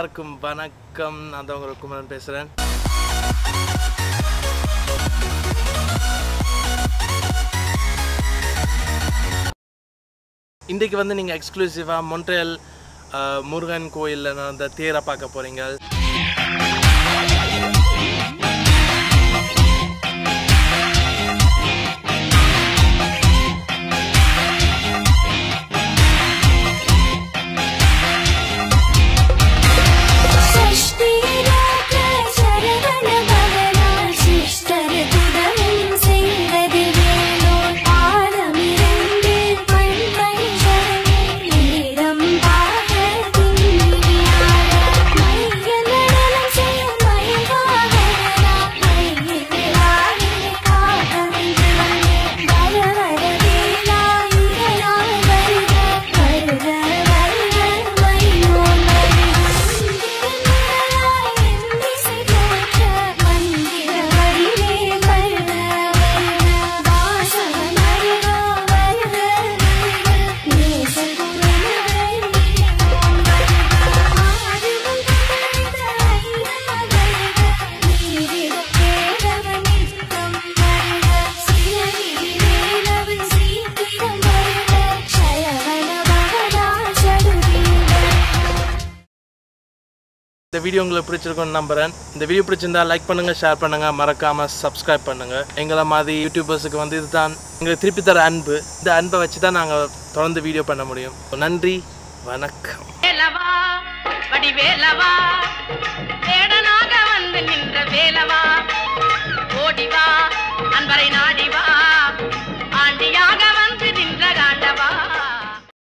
எல்லாருக்கும் வணக்கம். நான் தான் உங்கள் குமரன் பேசுகிறேன் இன்றைக்கு வந்து நீங்கள் எக்ஸ்க்ளூசிவாக மொன்ட்ரியல் முருகன் கோயிலில் நடந்த தேரை பார்க்க போகிறீங்க இந்த வீடியோ உங்களுக்கு பிடிச்சிருக்கும்னு நம்புறேன். இந்த வீடியோ பிடிச்சிருந்தா லைக் பண்ணுங்க ஷேர் பண்ணுங்க. மறக்காம சப்ஸ்கிரைப் பண்ணுங்க. எங்களை மாதிரி யூடியூபர்ஸுக்கு வந்து இதுதான் எங்களுக்கு திருப்பி தர அன்பு. இந்த அன்பை வச்சு தான் நாங்கள் தொடர்ந்து வீடியோ பண்ண முடியும். நன்றி வணக்கம்.